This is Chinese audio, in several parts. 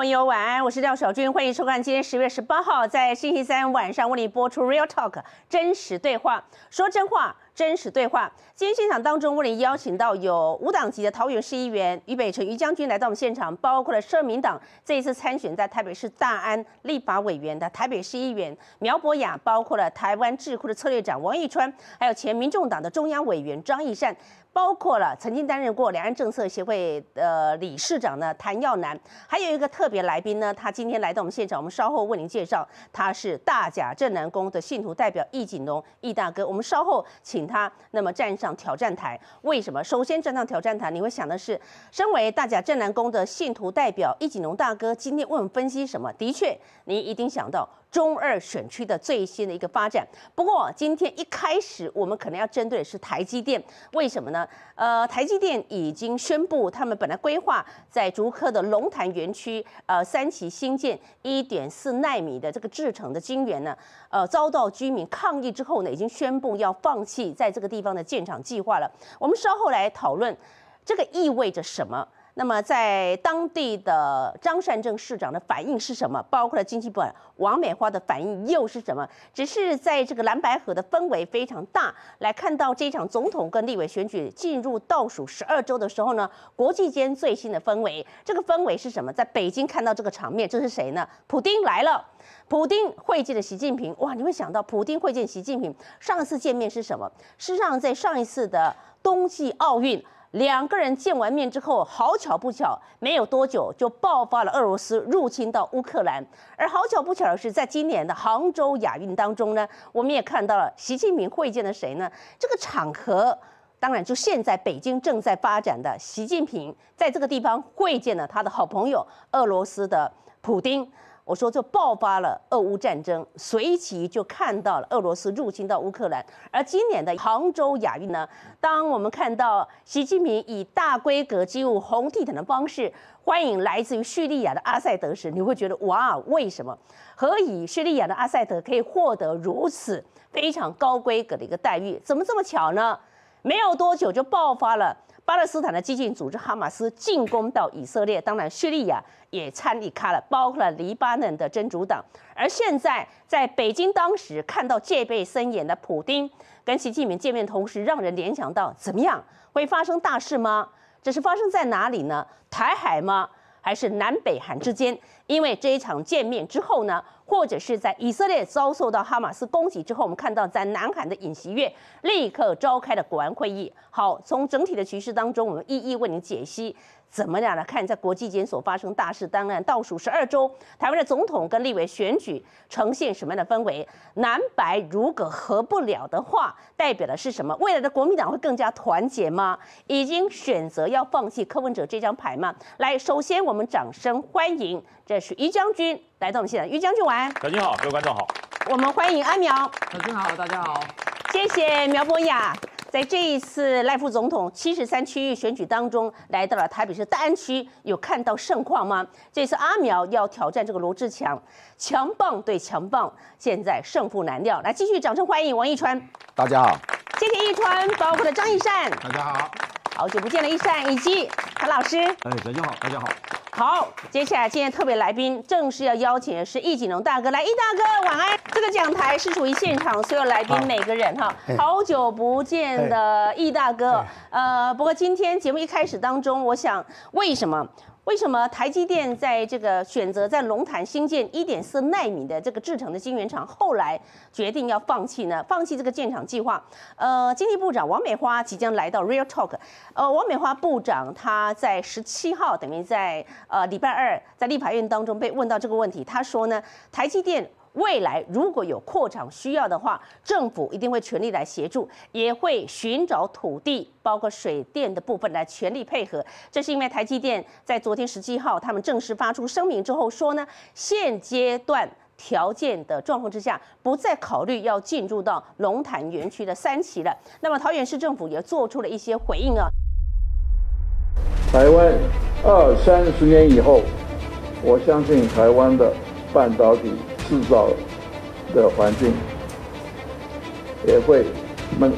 朋友，晚安，我是廖小军，欢迎收看今天十月十八号在星期三晚上为你播出 Real Talk 真实对话，说真话。真实对话。今天现场当中，为您邀请到有无党籍的桃园市议员于北辰于将军来到我们现场，包括了社民党这一次参选在台北市大安立法委员的台北市议员苗博雅，包括了台湾智库的策略长王义川，还有前民众党的中央委员张义善。包括了曾经担任过两岸政策协会的理事长呢谭耀南，还有一个特别来宾呢，他今天来到我们现场，我们稍后为您介绍，他是大甲镇南宫的信徒代表易景龙易大哥，我们稍后请他那么站上挑战台。为什么？首先站上挑战台，你会想的是，身为大甲镇南宫的信徒代表易景龙大哥，今天为我们分析什么？的确，你一定想到。中二选区的最新的一个发展。不过今天一开始，我们可能要针对的是台积电，为什么呢？呃，台积电已经宣布，他们本来规划在竹科的龙潭园区，呃，三期新建一点四纳米的这个制程的晶圆呢，呃，遭到居民抗议之后呢，已经宣布要放弃在这个地方的建厂计划了。我们稍后来讨论，这个意味着什么？那么，在当地的张善政市长的反应是什么？包括了经济部王美花的反应又是什么？只是在这个蓝白河的氛围非常大，来看到这场总统跟立委选举进入倒数十二周的时候呢，国际间最新的氛围，这个氛围是什么？在北京看到这个场面，这是谁呢？普京来了，普京会见了习近平。哇，你会想到普京会见习近平，上一次见面是什么？事实上，在上一次的冬季奥运。两个人见完面之后，好巧不巧，没有多久就爆发了俄罗斯入侵到乌克兰。而好巧不巧的是，在今年的杭州亚运当中呢，我们也看到了习近平会见了谁呢？这个场合，当然就现在北京正在发展的习近平，在这个地方会见了他的好朋友俄罗斯的普京。我说，就爆发了俄乌战争，随即就看到了俄罗斯入侵到乌克兰。而今年的杭州亚运呢，当我们看到习近平以大规格进入红地毯的方式欢迎来自于叙利亚的阿塞德时，你会觉得哇，为什么？何以叙利亚的阿塞德可以获得如此非常高规格的一个待遇？怎么这么巧呢？没有多久就爆发了。巴勒斯坦的激进组织哈马斯进攻到以色列，当然叙利亚也参与开了，包括了黎巴嫩的真主党。而现在在北京，当时看到戒备森严的普丁跟习近平见面，同时让人联想到怎么样会发生大事吗？这是发生在哪里呢？台海吗？还是南北韩之间？因为这一场见面之后呢？或者是在以色列遭受到哈马斯攻击之后，我们看到在南韩的尹锡悦立刻召开了国安会议。好，从整体的局势当中，我们一一为您解析。怎么样来看，在国际间所发生大事，当然倒数十二周，台湾的总统跟立委选举呈现什么样的氛围？南白如果合不了的话，代表的是什么？未来的国民党会更加团结吗？已经选择要放弃柯文哲这张牌吗？来，首先我们掌声欢迎，这是于将军来到我们现场。于将军晚安，小军好，各位观众好。我们欢迎阿苗，小军好，大家好。谢谢苗博雅。在这一次赖副总统七十三区域选举当中，来到了台北市大安区，有看到盛况吗？这次阿苗要挑战这个罗志强，强棒对强棒，现在胜负难料。来，继续掌声欢迎王一川。大家好。谢谢一川，包括了张一善。大家好。好久不见的易善，以及谭老师。哎，大家好，大家好。好，接下来今天特别来宾正式要邀请的是易景龙大哥来，易大哥晚安。这个讲台是属于现场所有来宾每个人哈，好久不见的易大哥。呃，不过今天节目一开始当中，我想为什么？为什么台积电在这个选择在龙潭新建一点四纳米的这个制成的晶圆厂，后来决定要放弃呢？放弃这个建厂计划。呃，经济部长王美花即将来到 Real Talk。呃，王美花部长他在十七号，等于在呃礼拜二在立法院当中被问到这个问题，他说呢，台积电。未来如果有扩厂需要的话，政府一定会全力来协助，也会寻找土地，包括水电的部分来全力配合。这是因为台积电在昨天十七号，他们正式发出声明之后说呢，现阶段条件的状况之下，不再考虑要进入到龙潭园区的三期了。那么桃园市政府也做出了一些回应啊。台湾二三十年以后，我相信台湾的半导体。制造的环境也会闷，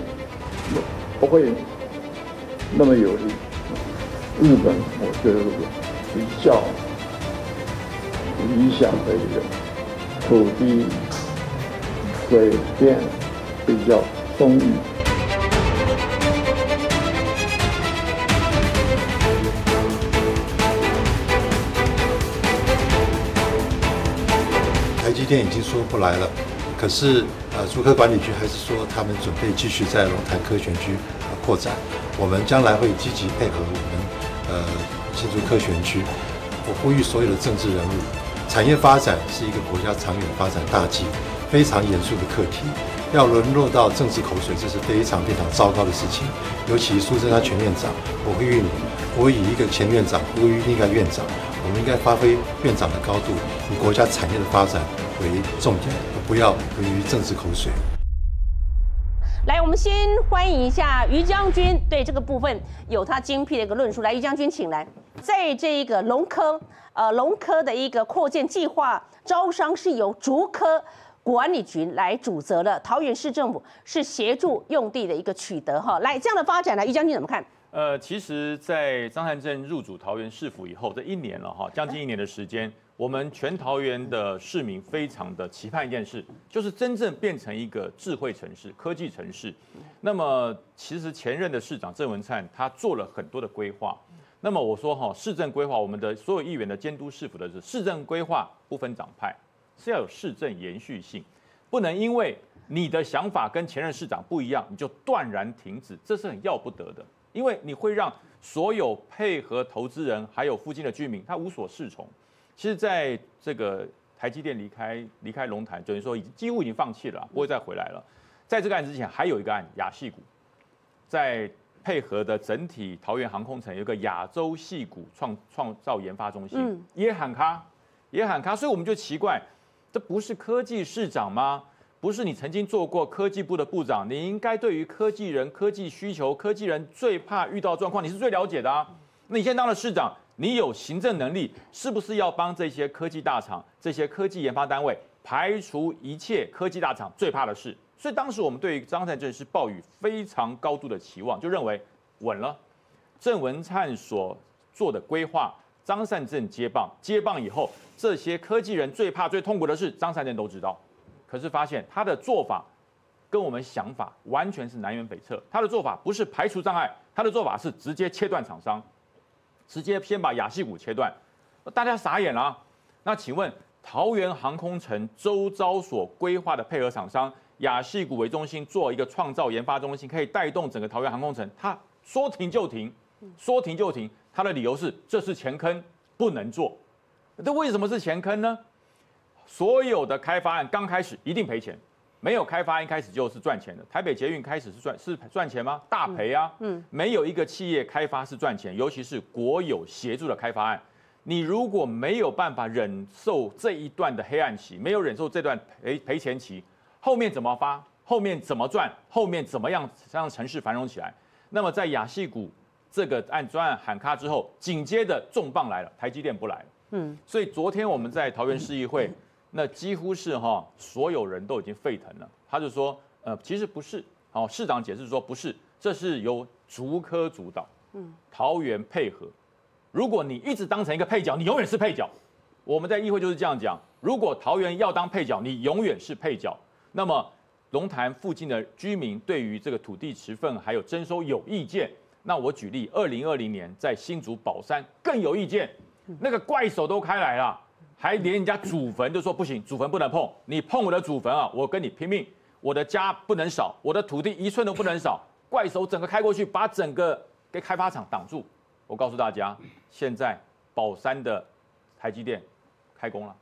不会那么有利。日本我觉得比较理想的一个土地水电比较充裕。已经说不来了，可是呃，竹科管理局还是说他们准备继续在龙潭科学区啊扩展。我们将来会积极配合我们呃新竹科学区。我呼吁所有的政治人物，产业发展是一个国家长远发展大计，非常严肃的课题。要沦落到政治口水，这是非常非常糟糕的事情。尤其苏贞昌前院长，我呼吁你，我以一个前院长呼吁另一个院长，我们应该发挥院长的高度，以国家产业的发展为重点，不要流于政治口水。来，我们先欢迎一下于将军，对这个部分有他精辟的一个论述。来，于将军，请来。在这一个龙科，呃，龙科的一个扩建计划招商是由竹科。管理局来主责的，桃园市政府是协助用地的一个取得哈。来这样的发展呢，于将军怎么看？呃，其实，在张汉镇入主桃园市府以后，这一年了哈，将近一年的时间，我们全桃园的市民非常的期盼一件事，就是真正变成一个智慧城市、科技城市。那么，其实前任的市长郑文灿他做了很多的规划。那么我说哈，市政规划，我们的所有议员的监督市府的是市政规划不分党派。是要有市政延续性，不能因为你的想法跟前任市长不一样，你就断然停止，这是很要不得的。因为你会让所有配合投资人还有附近的居民他无所适从。其实，在这个台积电离开离开龙潭，等于说已经几乎已经放弃了，不会再回来了。在这个案之前，还有一个案亚细股，在配合的整体桃园航空城有个亚洲细股创创造研发中心，也喊卡，也喊卡，所以我们就奇怪。这不是科技市长吗？不是你曾经做过科技部的部长，你应该对于科技人、科技需求、科技人最怕遇到状况，你是最了解的啊。那你现在当了市长，你有行政能力，是不是要帮这些科技大厂、这些科技研发单位排除一切科技大厂最怕的事？所以当时我们对于张善政是抱有非常高度的期望，就认为稳了。郑文灿所做的规划。张善政接棒，接棒以后，这些科技人最怕、最痛苦的事，张善政都知道。可是发现他的做法跟我们想法完全是南辕北辙。他的做法不是排除障碍，他的做法是直接切断厂商，直接先把亚细谷切断。大家傻眼了。那请问桃园航空城周遭所规划的配合厂商，亚细谷为中心做一个创造研发中心，可以带动整个桃园航空城，他说停就停，说停就停。他的理由是这是前坑，不能做。这为什么是前坑呢？所有的开发案刚开始一定赔钱，没有开发案一开始就是赚钱的。台北捷运开始是赚是赚钱吗？大赔啊！嗯，没有一个企业开发是赚钱，尤其是国有协助的开发案。你如果没有办法忍受这一段的黑暗期，没有忍受这段赔赔钱期，后面怎么发？后面怎么赚？后面怎么样让城市繁荣起来？那么在亚细谷。这个案专案喊卡之后，紧接着重磅来了，台积电不来了。嗯，所以昨天我们在桃园市议会，那几乎是哈所有人都已经沸腾了。他就说，呃，其实不是，哦，市长解释说不是，这是由竹科主导，嗯，桃园配合。如果你一直当成一个配角，你永远是配角。我们在议会就是这样讲，如果桃园要当配角，你永远是配角。那么龙潭附近的居民对于这个土地持份还有征收有意见。那我举例，二零二零年在新竹宝山更有意见，那个怪手都开来了，还连人家祖坟都说不行，祖坟不能碰，你碰我的祖坟啊，我跟你拼命，我的家不能少，我的土地一寸都不能少，怪手整个开过去，把整个给开发厂挡住。我告诉大家，现在宝山的台积电开工了，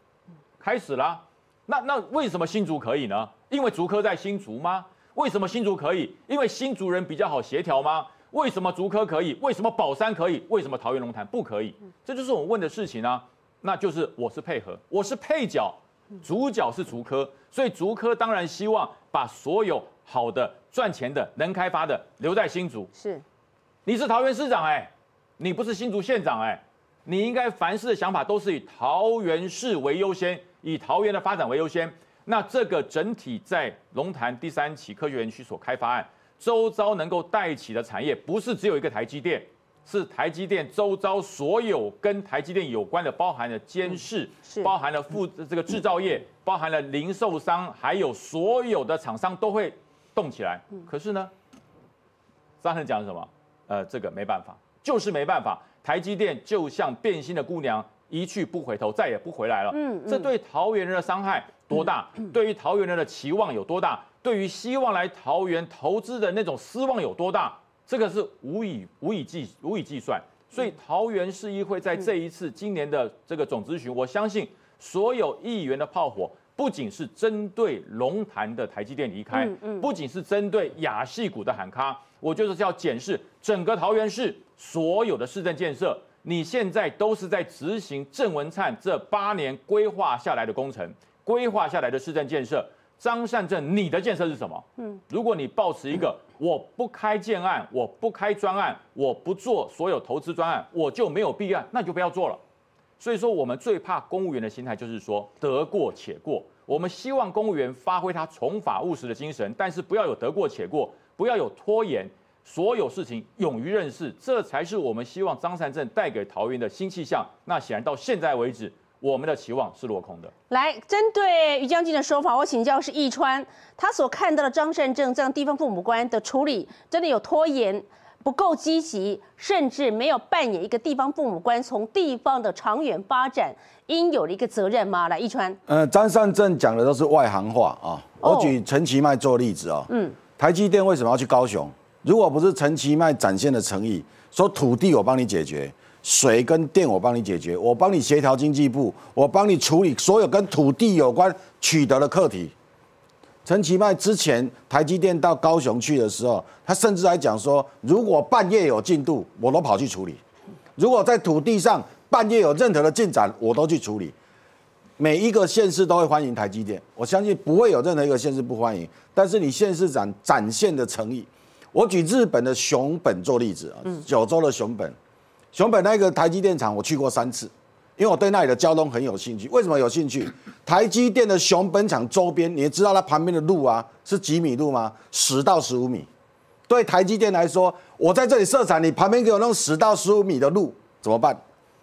开始了。那那为什么新竹可以呢？因为竹科在新竹吗？为什么新竹可以？因为新竹人比较好协调吗？为什么竹科可以？为什么宝山可以？为什么桃园龙潭不可以？这就是我们问的事情啊。那就是我是配合，我是配角，主角是竹科，所以竹科当然希望把所有好的、赚钱的、能开发的留在新竹。是，你是桃园市长哎，你不是新竹县长哎，你应该凡事的想法都是以桃园市为优先，以桃园的发展为优先。那这个整体在龙潭第三期科学园区所开发案。周遭能够带起的产业不是只有一个台积电，是台积电周遭所有跟台积电有关的，包含了监视，是包含了负这个制造业，包含了零售商，还有所有的厂商都会动起来。可是呢，张恒讲什么？呃，这个没办法，就是没办法。台积电就像变心的姑娘，一去不回头，再也不回来了。嗯嗯这对桃园人的伤害多大？对于桃园人的期望有多大？对于希望来桃园投资的那种失望有多大？这个是无以无以计无以计算。所以桃园市议会在这一次今年的这个总咨询，我相信所有议员的炮火。不仅是针对龙潭的台积电离开，不仅是针对亚细股的喊卡，我就是要检视整个桃园市所有的市政建设。你现在都是在执行郑文灿这八年规划下来的工程，规划下来的市政建设。张善政，你的建设是什么？嗯，如果你抱持一个我不开建案，我不开专案，我不做所有投资专案，我就没有弊案，那就不要做了。所以说，我们最怕公务员的心态就是说得过且过。我们希望公务员发挥他从法务实的精神，但是不要有得过且过，不要有拖延，所有事情勇于认识，这才是我们希望张善政带给桃园的新气象。那显然到现在为止，我们的期望是落空的。来，针对于将军的说法，我请教是易川，他所看到的张善政这样地方父母官的处理，真的有拖延？不够积极，甚至没有扮演一个地方父母官从地方的长远发展应有的一个责任吗？来，易川，呃，张善政讲的都是外行话啊。哦我举陈其迈做例子啊。嗯，台积电为什么要去高雄？如果不是陈其迈展现的诚意，说土地我帮你解决，水跟电我帮你解决，我帮你协调经济部，我帮你处理所有跟土地有关取得的课题。陈其迈之前台积电到高雄去的时候，他甚至还讲说，如果半夜有进度，我都跑去处理；如果在土地上半夜有任何的进展，我都去处理。每一个县市都会欢迎台积电，我相信不会有任何一个县市不欢迎。但是你县市长展现的诚意，我举日本的熊本做例子啊，九州的熊本，熊本那个台积电厂我去过三次，因为我对那里的交通很有兴趣。为什么有兴趣？台积电的熊本厂周边，你知道它旁边的路啊是几米路吗？十到十五米。对台积电来说，我在这里设厂，你旁边给我弄十到十五米的路怎么办？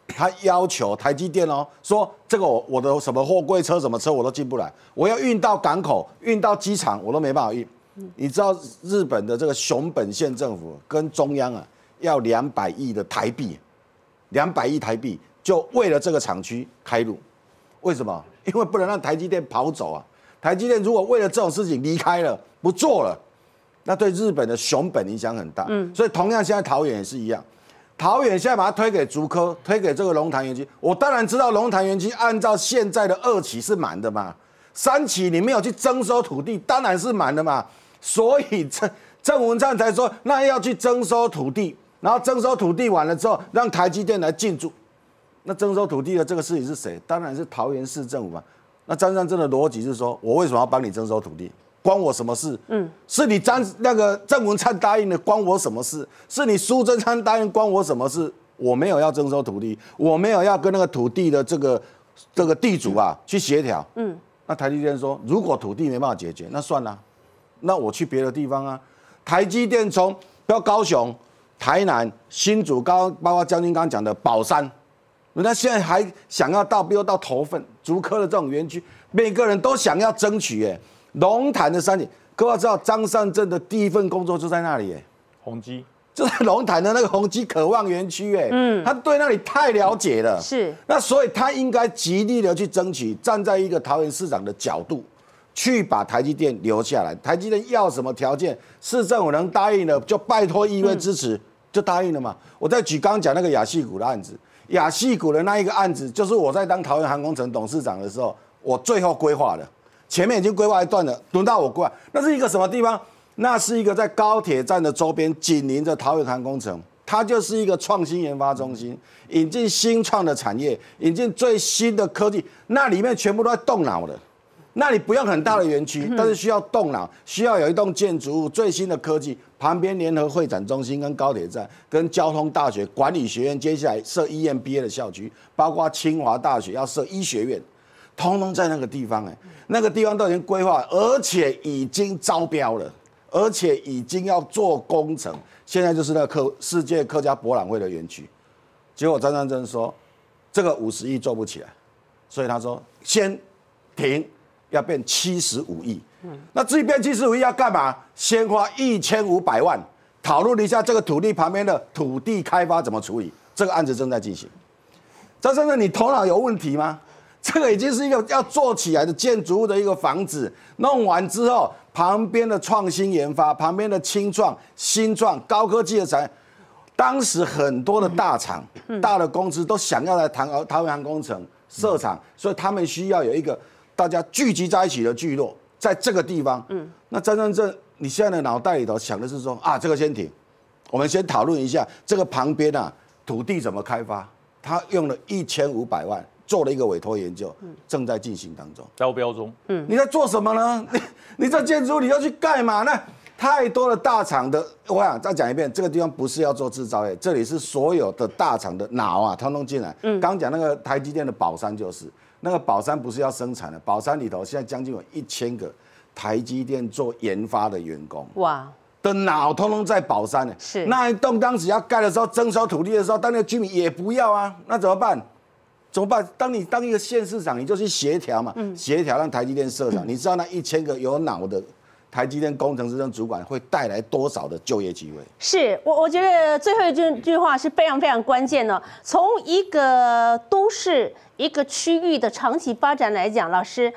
他要求台积电哦，说这个我我的什么货柜车、什么车我都进不来，我要运到港口、运到机场，我都没办法运。你知道日本的这个熊本县政府跟中央啊，要两百亿的台币，两百亿台币就为了这个厂区开路，为什么？因为不能让台积电跑走啊！台积电如果为了这种事情离开了，不做了，那对日本的熊本影响很大。嗯，所以同样现在桃园也是一样。桃园现在把它推给竹科，推给这个龙潭园区。我当然知道龙潭园区按照现在的二期是满的嘛，三期你没有去征收土地，当然是满的嘛。所以郑郑文灿才说，那要去征收土地，然后征收土地完了之后，让台积电来进驻。那征收土地的这个事情是谁？当然是桃园市政府嘛。那张善政的逻辑是说，我为什么要帮你征收土地？关我什么事？嗯，是你张那个郑文灿答应的，关我什么事？是你苏贞昌答应，关我什么事？我没有要征收土地，我没有要跟那个土地的这个这个地主啊去协调。嗯，那台积电说，如果土地没办法解决，那算了，那我去别的地方啊。台积电从不要高雄、台南、新竹，高包括将军刚刚讲的宝山，人家现在还想要到，比如到头份、竹科的这种园区，每个人都想要争取。哎，龙潭的山景，各位知道，张善政的第一份工作就在那里。哎，宏基就在龙潭的那个宏基渴望园区。哎，嗯，他对那里太了解了。是那所以他应该极力的去争取，站在一个桃园市长的角度，去把台积电留下来。台积电要什么条件，市政府能答应的，就拜托议会支持，就答应了嘛。我再举刚刚讲那个亚细股的案子，亚细股的那一个案子，就是我在当桃园航空城董事长的时候，我最后规划的，前面已经规划一段了，轮到我规划，那是一个什么地方？那是一个在高铁站的周边，紧邻着桃园航空城。它就是一个创新研发中心，引进新创的产业，引进最新的科技，那里面全部都在动脑的。那里不用很大的园区，但是需要动脑，需要有一栋建筑物，最新的科技，旁边联合会展中心、跟高铁站、跟交通大学管理学院，接下来设 EMBA 的校区，包括清华大学要设医学院，通通在那个地方哎，那个地方都已经规划，而且已经招标了。而且已经要做工程，现在就是那个客世界客家博览会的园区。结果张善政说，这个五十亿做不起来，所以他说先停，要变七十五亿。那至于变七十五亿要干嘛？先花一千五百万讨论一下这个土地旁边的土地开发怎么处理。这个案子正在进行。张先生，你头脑有问题吗？这个已经是一个要做起来的建筑物的一个房子，弄完之后，旁边的创新研发、旁边的轻创、新创、高科技的产业，当时很多的大厂、大的公司都想要来谈台湾航空城设厂，所以他们需要有一个大家聚集在一起的聚落，在这个地方。嗯，那张正正，你现在的脑袋里头想的是说啊，这个先停，我们先讨论一下这个旁边啊土地怎么开发。他用了一千五百万做了一个委托研究，正在进行当中，招标中。嗯，你在做什么呢？你你在建筑你要去盖嘛？那太多的大厂的，我想再讲一遍，这个地方不是要做制造业，这里是所有的大厂的脑啊，通通进来。嗯，刚讲那个台积电的宝山就是，那个宝山不是要生产的，宝山里头现在将近有一千个台积电做研发的员工。哇。的脑通通在宝山呢，是那一栋当时要盖的时候征收土地的时候，当地的居民也不要啊，那怎么办？怎么办？当你当一个县市长，你就去协调嘛，协调让台积电设厂。你知道那一千个有脑的台积电工程师跟主管会带来多少的就业机会？是我我觉得最后一句句话是非常非常关键的。从一个都市一个区域的长期发展来讲，老师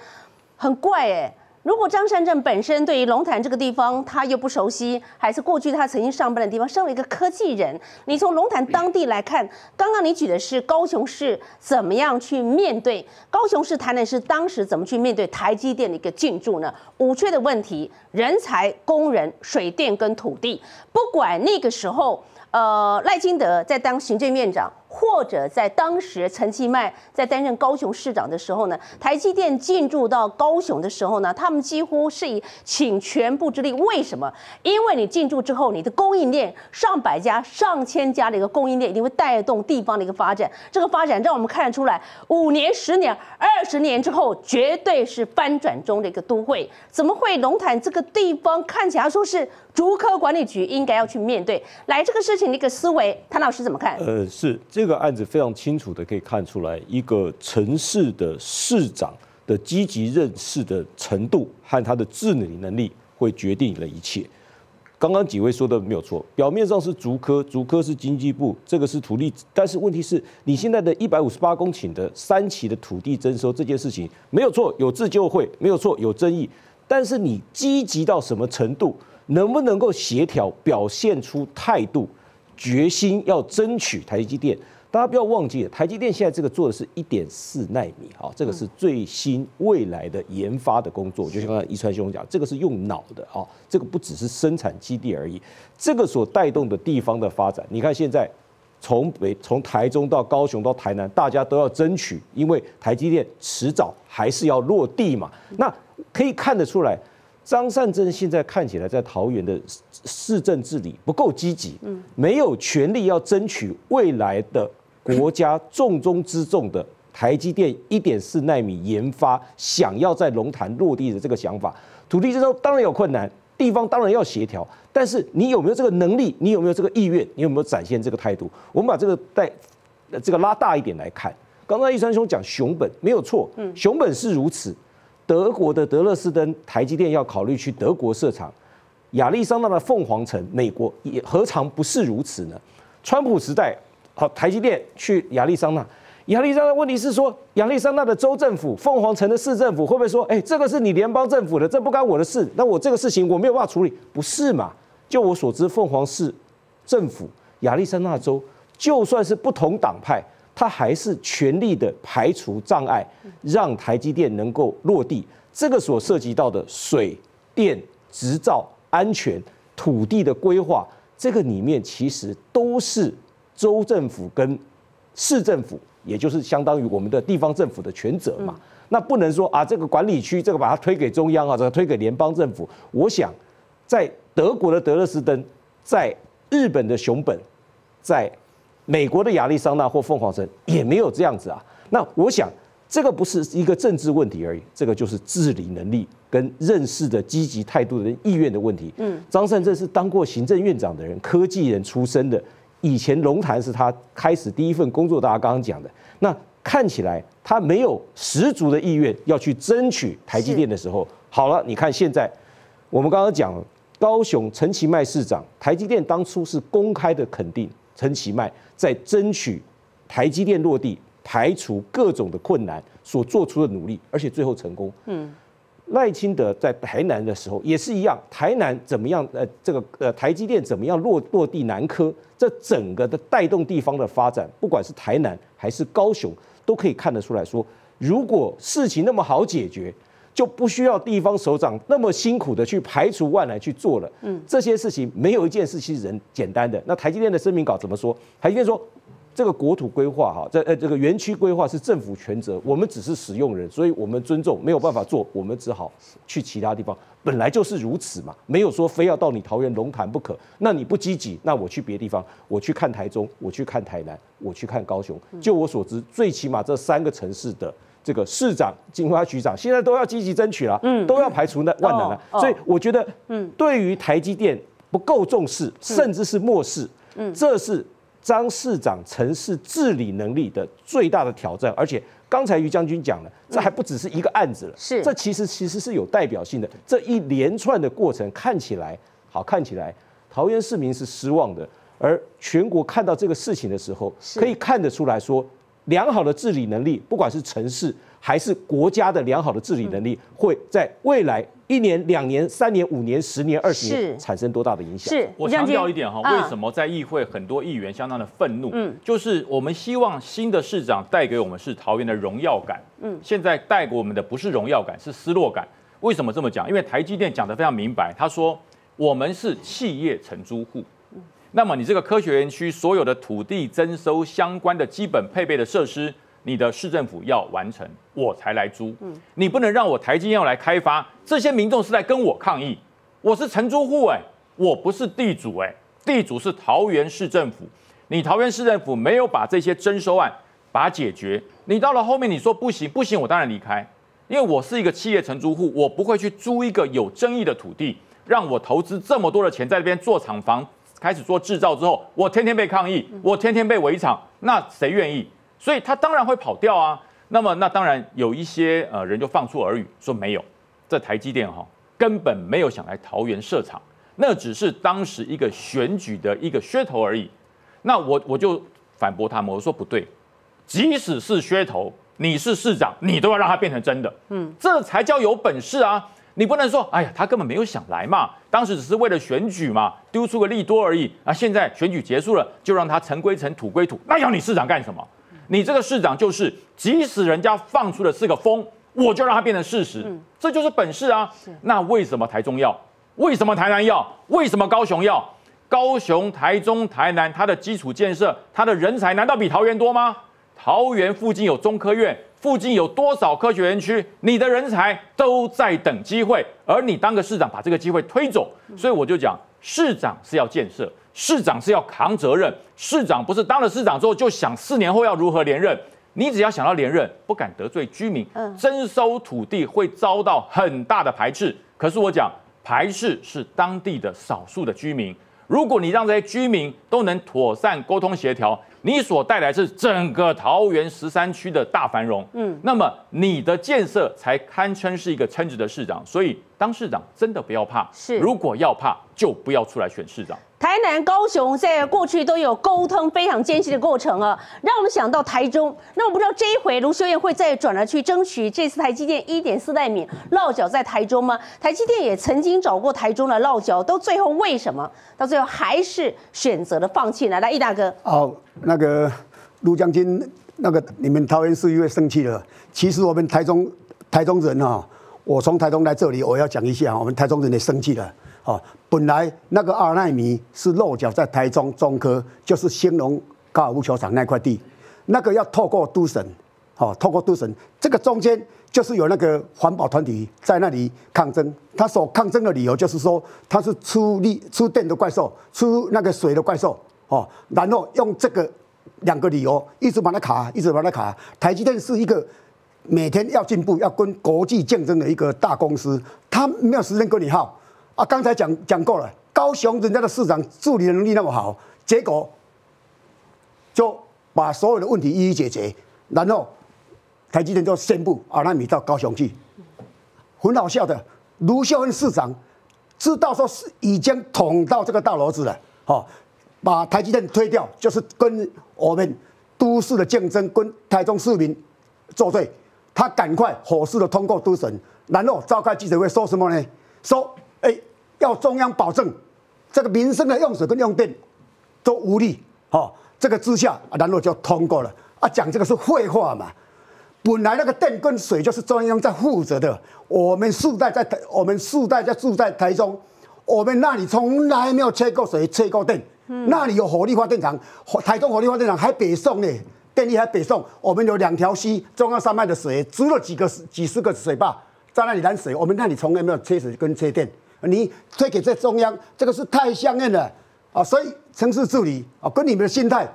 很怪哎。如果张善政本身对于龙潭这个地方他又不熟悉，还是过去他曾经上班的地方，身为一个科技人，你从龙潭当地来看，刚刚你举的是高雄市怎么样去面对高雄市谈的是当时怎么去面对台积电的一个进驻呢？五缺的问题，人才、工人、水电跟土地，不管那个时候，呃，赖清德在当行政院长。或者在当时陈其迈在担任高雄市长的时候呢，台积电进驻到高雄的时候呢，他们几乎是以请全部之力。为什么？因为你进驻之后，你的供应链上百家、上千家的一个供应链，一定会带动地方的一个发展。这个发展让我们看得出来，五年、十年、二十年之后，绝对是翻转中的一个都会。怎么会龙潭这个地方看起来说是？竹科管理局应该要去面对来这个事情的一个思维，谭老师怎么看？呃，是这个个案子非常清楚的可以看出来，一个城市的市长的积极认识的程度和他的治理能力，会决定了一切。刚刚几位说的没有错，表面上是竹科，竹科是经济部，这个是土地，但是问题是你现在的一百五十八公顷的三期的土地征收这件事情没有错，有自救会没有错，有争议，但是你积极到什么程度？能不能够协调表现出态度、决心，要争取台积电？大家不要忘记，台积电现在这个做的是一点四纳米，哈，这个是最新未来的研发的工作。就像刚才一川兄讲，这个是用脑的，啊，这个不只是生产基地而已，这个所带动的地方的发展，你看现在从北从台中到高雄到台南，大家都要争取，因为台积电迟早还是要落地嘛。那可以看得出来。张善政现在看起来在桃园的市政治理不够积极，嗯，没有全力要争取未来的国家重中之重的台积电一点四纳米研发，想要在龙潭落地的这个想法。土地征收当然有困难，地方当然要协调，但是你有没有这个能力？你有没有这个意愿？你有没有展现这个态度？我们把这个带这个拉大一点来看，刚刚一山兄讲熊本没有错，熊本是如此。德国的德勒斯登台积电要考虑去德国设厂，亚利桑那的凤凰城，美国也何尝不是如此呢？川普时代，好，台积电去亚利桑那，亚利桑那问题是说，亚利桑那的州政府、凤凰城的市政府会不会说，哎，这个是你联邦政府的，这不干我的事，那我这个事情我没有办法处理，不是嘛？就我所知，凤凰市政府、亚利桑那州，就算是不同党派。他还是全力的排除障碍，让台积电能够落地。这个所涉及到的水电执照、安全、土地的规划，这个里面其实都是州政府跟市政府，也就是相当于我们的地方政府的权责嘛。那不能说啊，这个管理区这个把它推给中央啊，这个推给联邦政府。我想，在德国的德勒斯登，在日本的熊本，在。美国的亚利桑那或凤凰城也没有这样子啊。那我想，这个不是一个政治问题而已，这个就是治理能力跟认识的积极态度的意愿的问题。嗯，张善政是当过行政院长的人，科技人出身的，以前龙潭是他开始第一份工作，大家刚刚讲的。那看起来他没有十足的意愿要去争取台积电的时候，好了，你看现在我们刚刚讲高雄陈其迈市长，台积电当初是公开的肯定陈其迈在争取台积电落地。排除各种的困难所做出的努力，而且最后成功。嗯，赖清德在台南的时候也是一样，台南怎么样？呃，这个呃台积电怎么样落落地南科？这整个的带动地方的发展，不管是台南还是高雄，都可以看得出来说，如果事情那么好解决，就不需要地方首长那么辛苦的去排除万难去做了。嗯，这些事情没有一件事情是人简单的。那台积电的声明稿怎么说？台积电说。这个国土规划哈，在呃这个园区规划是政府全责，我们只是使用人，所以我们尊重，没有办法做，我们只好去其他地方。本来就是如此嘛，没有说非要到你桃园龙潭不可。那你不积极，那我去别地方，我去看台中，我去看台南，我去看高雄。就我所知，最起码这三个城市的这个市长、金花局长，现在都要积极争取了，嗯，都要排除那万难了。所以我觉得，嗯，对于台积电不够重视，甚至是漠视，嗯，这是。张市长城市治理能力的最大的挑战，而且刚才于将军讲了，这还不只是一个案子了，是这其实其实是有代表性的。这一连串的过程看起来好，看起来桃园市民是失望的，而全国看到这个事情的时候，可以看得出来说，良好的治理能力，不管是城市还是国家的良好的治理能力，会在未来。一年、两年、三年、五年、十年、二十年，产生多大的影响？是我强调一点哈，为什么在议会很多议员相当的愤怒？嗯，就是我们希望新的市长带给我们是桃园的荣耀感。嗯，现在带给我们的不是荣耀感，是失落感。为什么这么讲？因为台积电讲得非常明白，他说我们是企业承租户。那么你这个科学园区所有的土地征收相关的基本配备的设施。你的市政府要完成，我才来租。嗯，你不能让我台积电要来开发，这些民众是在跟我抗议。我是承租户，哎，我不是地主，哎，地主是桃园市政府。你桃园市政府没有把这些征收案把它解决，你到了后面你说不行，不行，我当然离开，因为我是一个企业承租户，我不会去租一个有争议的土地，让我投资这么多的钱在这边做厂房，开始做制造之后，我天天被抗议，我天天被围场，那谁愿意？所以他当然会跑掉啊。那么那当然有一些呃人就放出耳语说没有，这台积电哈根本没有想来桃园设厂，那只是当时一个选举的一个噱头而已。那我我就反驳他们，我说不对，即使是噱头，你是市长，你都要让它变成真的。嗯，这才叫有本事啊！你不能说哎呀，他根本没有想来嘛，当时只是为了选举嘛，丢出个利多而已啊。现在选举结束了，就让他尘归尘，土归土，那要你市长干什么？你这个市长就是，即使人家放出的是个风，我就让它变成事实，这就是本事啊。那为什么台中要？为什么台南要？为什么高雄要？高雄、台中、台南，它的基础建设，它的人才难道比桃园多吗？桃园附近有中科院，附近有多少科学园区？你的人才都在等机会，而你当个市长把这个机会推走，所以我就讲，市长是要建设。市长是要扛责任，市长不是当了市长之后就想四年后要如何连任。你只要想到连任，不敢得罪居民，征收土地会遭到很大的排斥。可是我讲，排斥是当地的少数的居民。如果你让这些居民都能妥善沟通协调，你所带来是整个桃园十三区的大繁荣。嗯，那么你的建设才堪称是一个称职的市长。所以当市长真的不要怕，是如果要怕，就不要出来选市长。台南、高雄在过去都有沟通非常艰辛的过程啊，让我们想到台中。那我不知道这一回卢秀燕会再转而去争取这次台积电一点四代米落脚在台中吗？台积电也曾经找过台中的落脚，都最后为什么到最后还是选择了放弃呢？来，易大哥。哦，那个卢将军，那个你们桃园市因为生气了。其实我们台中台中人啊，我从台中来这里，我要讲一下，我们台中人也生气了。哦，本来那个二纳米是落脚在台中中科，就是兴隆高尔夫球场那块地，那个要透过都省，哦，透过都省，这个中间就是有那个环保团体在那里抗争，他所抗争的理由就是说，他是出力出电的怪兽，出那个水的怪兽，哦，然后用这个两个理由一直把它卡，一直把它卡。台积电是一个每天要进步，要跟国际竞争的一个大公司，他没有时间跟你耗啊。刚才讲讲过了，高雄人家的市长助理能力那么好，结果就把所有的问题一一解决，然后台积电就宣布啊，那你到高雄去，很好笑的。卢秀恩市长知道说是已经捅到这个大篓子了，哦，把台积电推掉，就是跟我们都市的竞争，跟台中市民作对。他赶快火速的通过都审，然后召开记者会说什么呢？说，要中央保证这个民生的用水跟用电都无力，哦，这个之下，然后就通过了。啊，讲这个是废话嘛？本来那个电跟水就是中央在负责的，我们世代在台，我们世代在住在台中，我们那里从来没有缺过水、缺过电，那里有火力发电厂，台中火力发电厂还北送呢。电力还北送，我们有两条溪，中央山脉的水，只有几个几十个水坝在那里拦水，我们那里从来没有缺水跟缺电。你推给这中央，这个是太相应了啊！所以城市治理啊，跟你们的心态，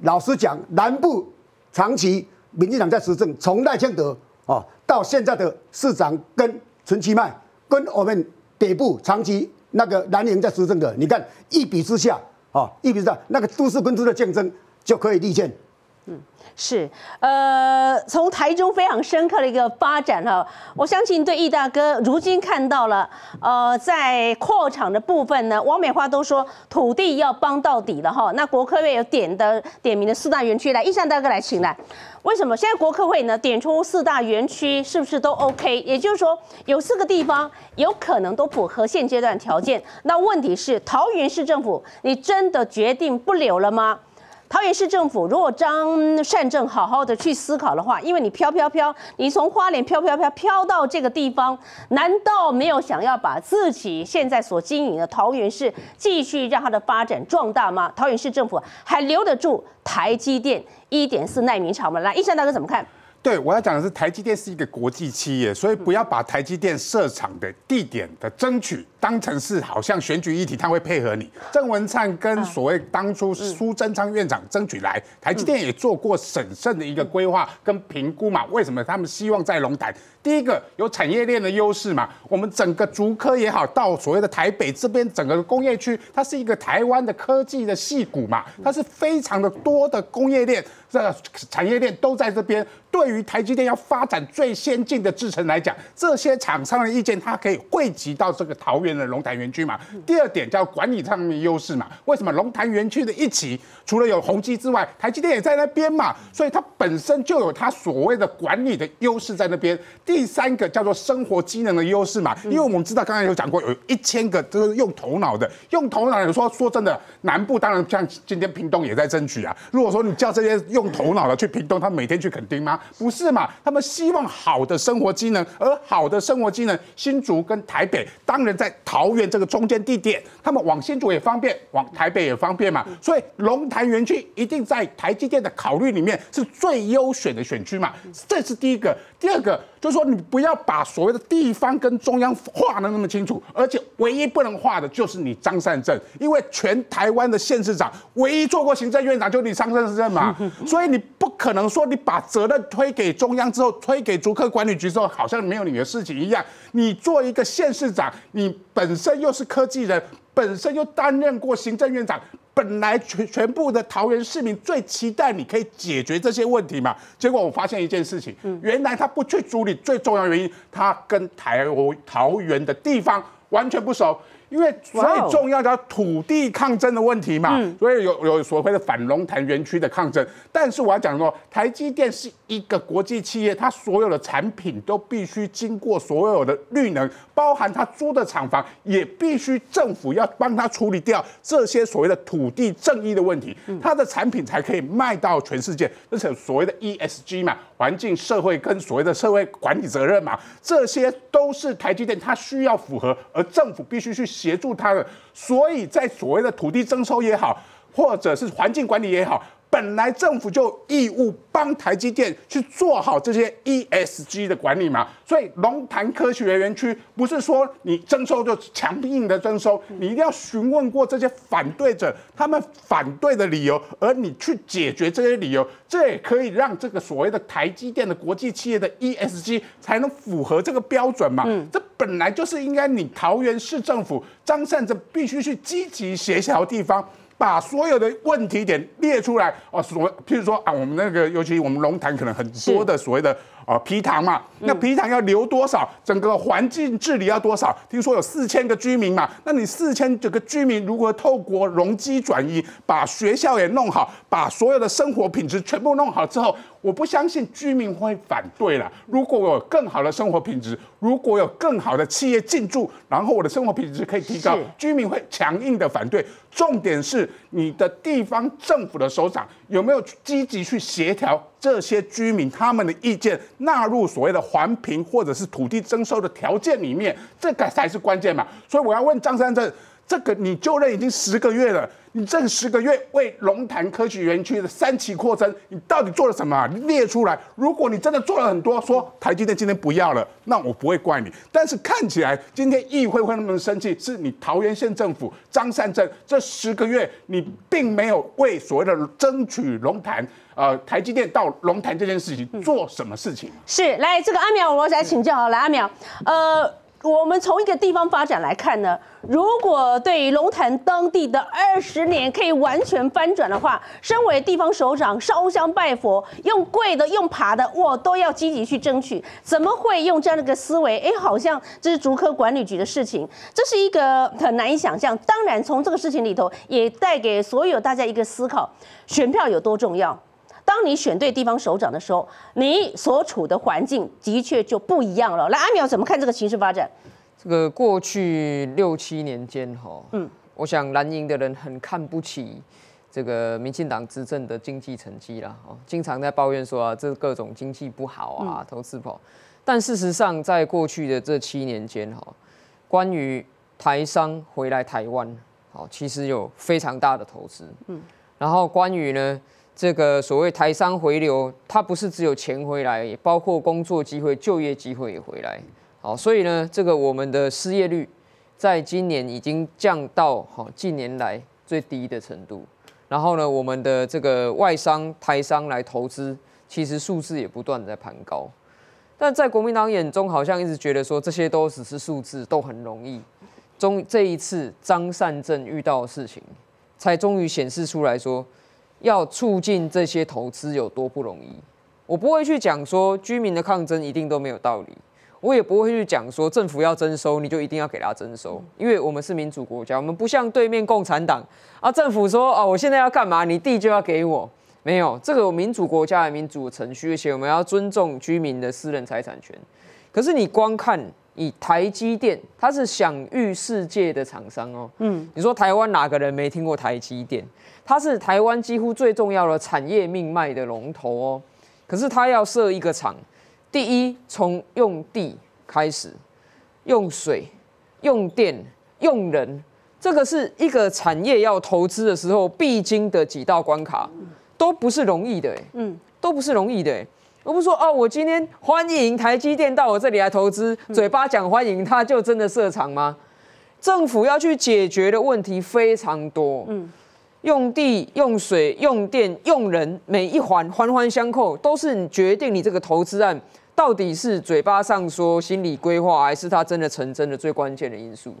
老实讲，南部长期民进党在执政，从赖清德啊到现在的市长跟陈其迈，跟我们北部长期那个南营在执政的，你看一比之下啊，一比之下，那个都市跟都市的竞争就可以立见。是，呃，从台中非常深刻的一个发展哈，我相信对易大哥如今看到了，呃，在扩厂的部分呢，王美花都说土地要帮到底了哈。那国科院有点的点名的四大园区来，易善大哥来请来，为什么现在国科会呢点出四大园区是不是都 OK？也就是说有四个地方有可能都符合现阶段条件，那问题是桃园市政府，你真的决定不留了吗？桃园市政府如果张善政好好的去思考的话，因为你飘飘飘，你从花莲飘飘飘飘到这个地方，难道没有想要把自己现在所经营的桃园市继续让它的发展壮大吗？桃园市政府还留得住台积电一点四纳米厂吗？来，一山大哥怎么看？对，我要讲的是台积电是一个国际企业，所以不要把台积电设厂的地点的争取。当成是好像选举议题，他会配合你。郑文灿跟所谓当初苏贞昌院长争取来，台积电也做过审慎的一个规划跟评估嘛。为什么他们希望在龙潭？第一个有产业链的优势嘛。我们整个竹科也好，到所谓的台北这边整个工业区，它是一个台湾的科技的戏骨嘛。它是非常的多的工业链，这个产业链都在这边。对于台积电要发展最先进的制程来讲，这些厂商的意见，它可以汇集到这个桃园。的龙潭园区嘛，第二点叫管理上面优势嘛。为什么龙潭园区的一起，除了有宏基之外，台积电也在那边嘛，所以它本身就有它所谓的管理的优势在那边。第三个叫做生活机能的优势嘛，因为我们知道刚才有讲过，有一千个都是用头脑的，用头脑。有说说真的，南部当然像今天屏东也在争取啊。如果说你叫这些用头脑的去屏东，他每天去垦丁吗？不是嘛，他们希望好的生活机能，而好的生活机能，新竹跟台北当然在。桃园这个中间地点，他们往新竹也方便，往台北也方便嘛，所以龙潭园区一定在台积电的考虑里面是最优选的选区嘛，这是第一个。第二个就是说，你不要把所谓的地方跟中央画的那么清楚，而且唯一不能画的就是你张善政，因为全台湾的县市长唯一做过行政院长就你张善政嘛，所以你不可能说你把责任推给中央之后，推给竹科管理局之后，好像没有你的事情一样。你做一个县市长，你本身又是科技人，本身又担任过行政院长。本来全全部的桃园市民最期待你可以解决这些问题嘛，结果我发现一件事情，原来他不去处理最重要原因，他跟台桃园的地方完全不熟。因为最重要的土地抗争的问题嘛，所以有有所谓的反龙潭园区的抗争。但是我要讲说，台积电是一个国际企业，它所有的产品都必须经过所有的绿能，包含它租的厂房，也必须政府要帮它处理掉这些所谓的土地正义的问题，它的产品才可以卖到全世界。这是所谓的 ESG 嘛，环境、社会跟所谓的社会管理责任嘛，这些都是台积电它需要符合，而政府必须去。协助它的，所以在所谓的土地征收也好，或者是环境管理也好，本来政府就有义务帮台积电去做好这些 ESG 的管理嘛。所以龙潭科学园区不是说你征收就强硬的征收，你一定要询问过这些反对者他们反对的理由，而你去解决这些理由，这也可以让这个所谓的台积电的国际企业的 ESG 才能符合这个标准嘛。这本来就是应该你桃园市政府张善政必须去积极协调地方。把所有的问题点列出来哦，所譬如说啊，我们那个尤其我们龙潭可能很多的所谓的啊皮塘嘛，那皮塘要留多少？整个环境治理要多少？听说有四千个居民嘛，那你四千这个居民如果透过容积转移，把学校也弄好，把所有的生活品质全部弄好之后。我不相信居民会反对了。如果有更好的生活品质，如果有更好的企业进驻，然后我的生活品质可以提高，居民会强硬的反对。重点是你的地方政府的首长有没有积极去协调这些居民他们的意见纳入所谓的环评或者是土地征收的条件里面，这个才是关键嘛。所以我要问张三正。这个你就任已经十个月了，你这十个月为龙潭科学园区的三期扩增，你到底做了什么？你列出来。如果你真的做了很多，说台积电今天不要了，那我不会怪你。但是看起来今天议会会那么生气，是你桃园县政府张善政这十个月你并没有为所谓的争取龙潭呃台积电到龙潭这件事情做什么事情？是来这个阿苗，我来请教啊来阿苗，呃。我们从一个地方发展来看呢，如果对于龙潭当地的二十年可以完全翻转的话，身为地方首长烧香拜佛，用跪的用爬的，我都要积极去争取。怎么会用这样的一个思维？哎，好像这是竹科管理局的事情，这是一个很难以想象。当然，从这个事情里头也带给所有大家一个思考：选票有多重要。当你选对地方首长的时候，你所处的环境的确就不一样了。来，阿苗怎么看这个形势发展？这个过去六七年间，哈，嗯，我想蓝营的人很看不起这个民进党执政的经济成绩啦，哦，经常在抱怨说啊，这各种经济不好啊，投资不好。但事实上，在过去的这七年间，哈，关于台商回来台湾，好，其实有非常大的投资，嗯，然后关于呢。这个所谓台商回流，它不是只有钱回来，也包括工作机会、就业机会也回来。好，所以呢，这个我们的失业率在今年已经降到好近年来最低的程度。然后呢，我们的这个外商台商来投资，其实数字也不断在攀高。但在国民党眼中，好像一直觉得说这些都只是数字，都很容易。终这一次张善政遇到的事情，才终于显示出来说。要促进这些投资有多不容易，我不会去讲说居民的抗争一定都没有道理，我也不会去讲说政府要征收你就一定要给他征收，因为我们是民主国家，我们不像对面共产党啊，政府说哦我现在要干嘛，你地就要给我，没有这个有民主国家的民主程序，而且我们要尊重居民的私人财产权。可是你光看以台积电，它是享誉世界的厂商哦，嗯，你说台湾哪个人没听过台积电？它是台湾几乎最重要的产业命脉的龙头哦，可是它要设一个厂，第一从用地开始，用水、用电、用人，这个是一个产业要投资的时候必经的几道关卡，都不是容易的，嗯，都不是容易的，我不说哦，我今天欢迎台积电到我这里来投资，嘴巴讲欢迎，他就真的设厂吗？政府要去解决的问题非常多，嗯。用地、用水、用电、用人，每一环环环相扣，都是你决定你这个投资案到底是嘴巴上说、心理规划，还是它真的成真的最关键的因素。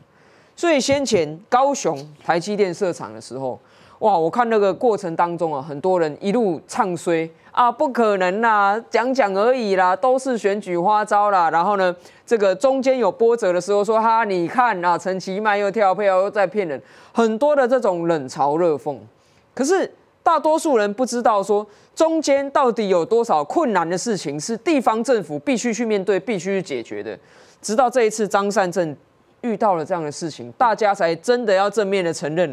所以先前高雄台积电设厂的时候。哇！我看那个过程当中啊，很多人一路唱衰啊，不可能啦，讲讲而已啦，都是选举花招啦。然后呢，这个中间有波折的时候，说哈，你看啊，陈其迈又跳票又在骗人，很多的这种冷嘲热讽。可是大多数人不知道说，中间到底有多少困难的事情是地方政府必须去面对、必须去解决的。直到这一次张善政遇到了这样的事情，大家才真的要正面的承认。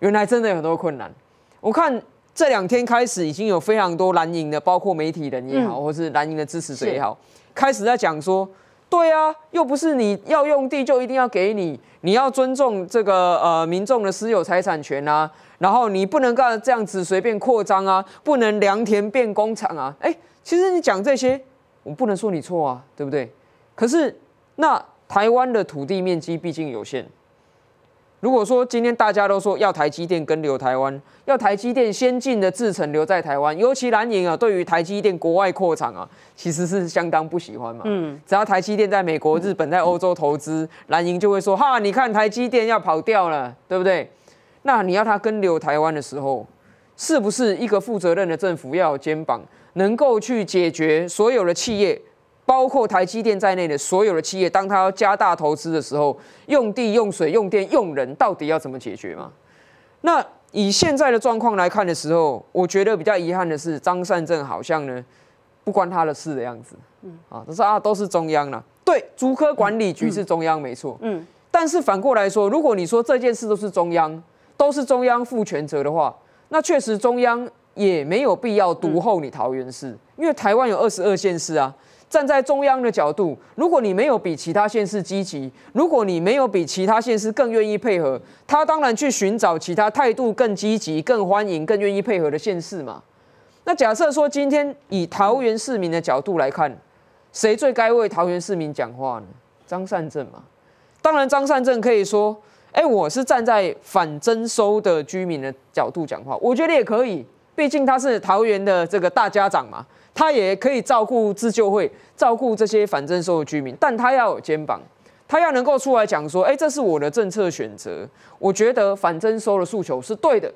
原来真的有很多困难。我看这两天开始，已经有非常多蓝营的，包括媒体人也好，或是蓝营的支持者也好，开始在讲说：对啊，又不是你要用地就一定要给你，你要尊重这个呃民众的私有财产权啊。然后你不能够这样子随便扩张啊，不能良田变工厂啊。哎，其实你讲这些，我不能说你错啊，对不对？可是那台湾的土地面积毕竟有限。如果说今天大家都说要台积电跟留台湾，要台积电先进的制程留在台湾，尤其蓝营啊，对于台积电国外扩厂啊，其实是相当不喜欢嘛。嗯，只要台积电在美国、日本、在欧洲投资，蓝营就会说哈，你看台积电要跑掉了，对不对？那你要他跟留台湾的时候，是不是一个负责任的政府要有肩膀，能够去解决所有的企业？包括台积电在内的所有的企业，当他要加大投资的时候，用地、用水、用电、用人，到底要怎么解决嘛？那以现在的状况来看的时候，我觉得比较遗憾的是，张善政好像呢不关他的事的样子。嗯，啊，他说啊，都是中央啦。对，竹科管理局是中央没错。嗯，但是反过来说，如果你说这件事都是中央，都是中央负全责的话，那确实中央也没有必要独后你桃园市，因为台湾有二十二县市啊。站在中央的角度，如果你没有比其他县市积极，如果你没有比其他县市更愿意配合，他当然去寻找其他态度更积极、更欢迎、更愿意配合的县市嘛。那假设说今天以桃园市民的角度来看，谁最该为桃园市民讲话呢？张善政嘛。当然，张善政可以说：“哎，我是站在反征收的居民的角度讲话。”我觉得也可以，毕竟他是桃园的这个大家长嘛。他也可以照顾自救会，照顾这些反征收的居民，但他要有肩膀，他要能够出来讲说，哎，这是我的政策选择，我觉得反征收的诉求是对的，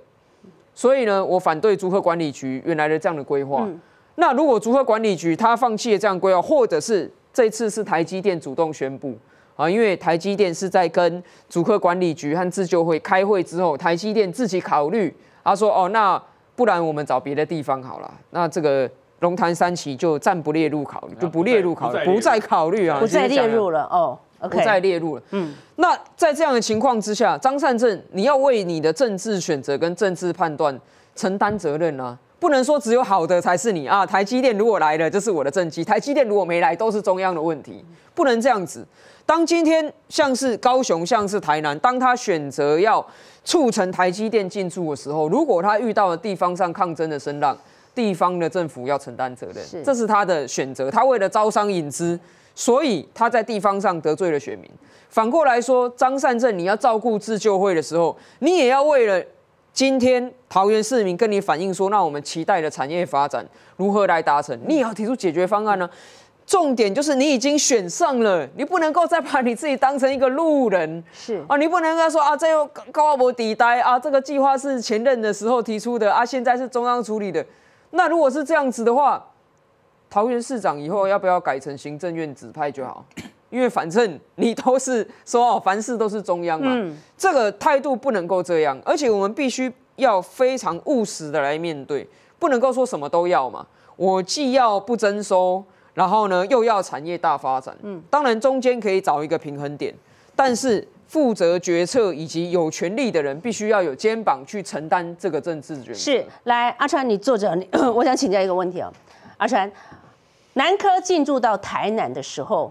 所以呢，我反对竹科管理局原来的这样的规划。那如果竹科管理局他放弃了这样规划，或者是这次是台积电主动宣布啊，因为台积电是在跟竹科管理局和自救会开会之后，台积电自己考虑，他说，哦，那不然我们找别的地方好了，那这个。龙潭三期就暂不列入考虑，就不列入考虑，不再考虑啊，不再列入了哦，不再列入了。嗯，那在这样的情况之下，张善政，你要为你的政治选择跟政治判断承担责任啊，不能说只有好的才是你啊。台积电如果来了，这是我的政绩；台积电如果没来，都是中央的问题，不能这样子。当今天像是高雄，像是台南，当他选择要促成台积电进驻的时候，如果他遇到了地方上抗争的声浪。地方的政府要承担责任，这是他的选择。他为了招商引资，所以他在地方上得罪了选民。反过来说，张善政，你要照顾自救会的时候，你也要为了今天桃园市民跟你反映说，那我们期待的产业发展如何来达成？你也要提出解决方案呢。重点就是你已经选上了，你不能够再把你自己当成一个路人。是啊，你不能够说啊，这又高阿伯抵呆啊，这个计划是前任的时候提出的啊，现在是中央处理的。那如果是这样子的话，桃园市长以后要不要改成行政院指派就好？因为反正你都是说哦，凡事都是中央嘛，这个态度不能够这样，而且我们必须要非常务实的来面对，不能够说什么都要嘛。我既要不征收，然后呢又要产业大发展，嗯，当然中间可以找一个平衡点，但是。负责决策以及有权利的人，必须要有肩膀去承担这个政治决策。是，来阿川，你坐着，我想请教一个问题哦，阿川，南科进驻到台南的时候，